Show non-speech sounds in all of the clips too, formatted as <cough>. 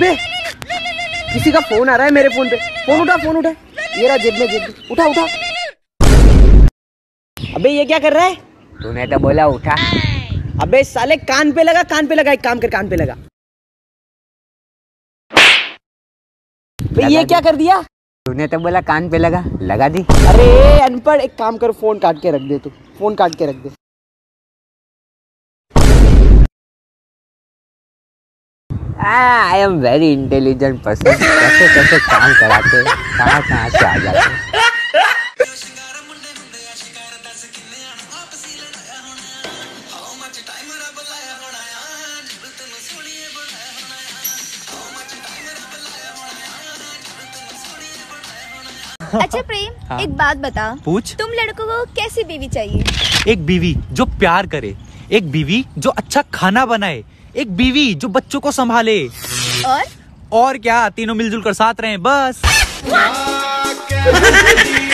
बे किसी का फ़ोन आ रहा है मेरे फ़ोन पे। फ़ोन उठा फ़ोन उठा। ये रहा जेब में जेब उठा उठा। अबे ये क्या कर रहा है? तूने तो बोला उठा। अबे साले कान पे लगा कान पे लगा एक काम कर कान पे लगा। बे ये क्या कर दिया? तूने तो बोला कान पे लगा लगा दी। अरे अनपढ़ एक काम कर फ़ोन काट के रख दे तू। फ़ोन काट के रख दे। I am very intelligent person कैसे कैसे काम कराते कहाँ कहाँ से आ जाते अच्छा प्रेम हाँ? एक बात बता। पूछ। तुम लड़कों को कैसी बीवी चाहिए? एक बीवी जो प्यार करे एक बीवी जो अच्छा खाना बनाए एक बीवी जो बच्चों को संभाले। और? और क्या तीनों मिलजुल कर साथ रहे बस। <laughs>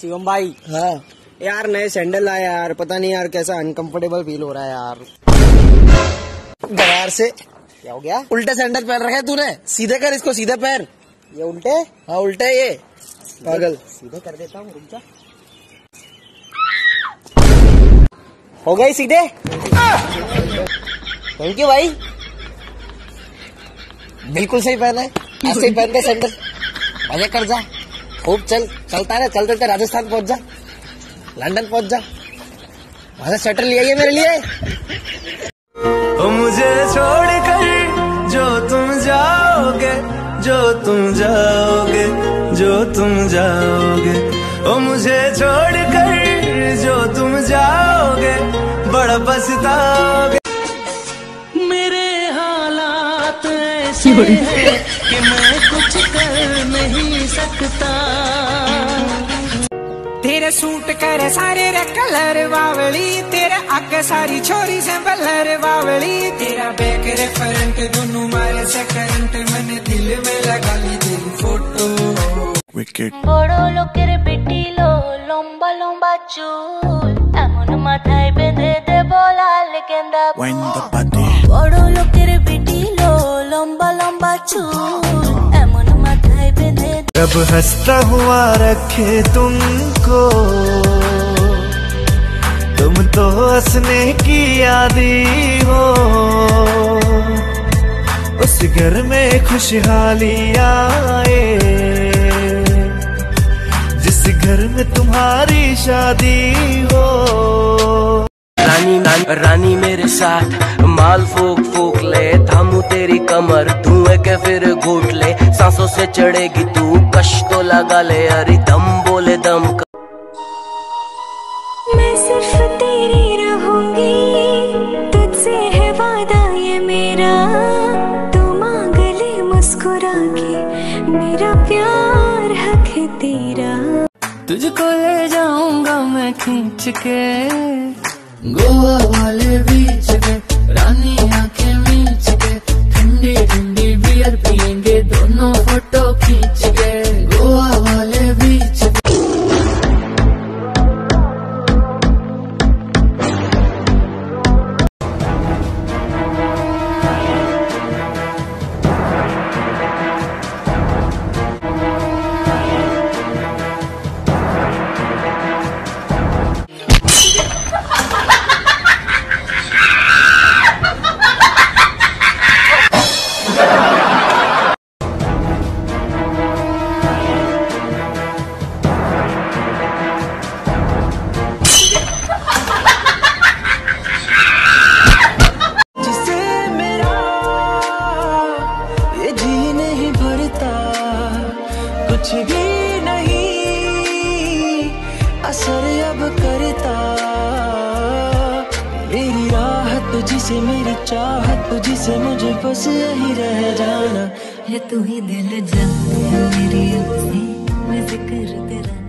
शिवम भाई। हाँ। यार नए सैंडल आए यार। पता नहीं यार कैसा अनकंफर्टेबल फील हो रहा है यार। गवार से। क्या हो गया? उल्टे सैंडल पहन रखे तूने। सीधे कर इसको सीधे पैर ये उल्टे? हाँ उल्टे ये। पागल। सीधे कर देता हूँ रुक जा। हो गई सीधे? थैंक यू भाई। बिल्कुल सही पहना है। ऐसे ही पहन के सैंडल मज़े कर जा। खूब चल, चलता है चल चलते राजस्थान पहुँच जा। लंदन पहुँच जा। वहाँ स्वेटर ले आइए मेरे लिए। मुझे छोड़ कर जो तुम जाओगे, जो तुम जाओगे, जो तुम जाओगे। ओ, मुझे छोड़ कर जो तुम जाओगे, बड़ा पछताओगे। कि मैं कुछ कर नहीं सकता तेरे सूट करे सारे रे कलर बावली तेरे आगे सारी छोरी से बलर बावली तेरा बैक रे फ्रंट दोनों मारे से करंट मैंने दिल में लगा ली तेरी फोटो বড় লোকের পিটিলো লম্বা লম্বা চুল এমন মাথায় বেঁধে দেব লাল গেন্দা रब हंसता हुआ रखे तुमको तुम तो हंसने की यादी हो। उस घर में खुशहाली आए जिस घर में तुम्हारी शादी हो। रानी रानी, रानी मेरे साथ माल फोक फोक ले थामू तेरी कमर तू के फिर घूट ले। सांसों से चढ़ेगी तू। कश तो लगा ले अरे दम बोले दम का। मैं सिर्फ़ तेरी रहूँगी। तुझसे है वादा ये मेरा। तू मांग ले मुस्कुरा के मेरा प्यार हक है तेरा। तुझको ले जाऊँगा मैं खींच के। गोवा वाले बीच कुछ भी नहीं। असर अब करता। मेरी राहत तुझसे, मेरी चाहत तुझसे, मुझे बस यही रह जाना। ये तू ही दिल जान मेरी मैं ज़िक्र तेरा।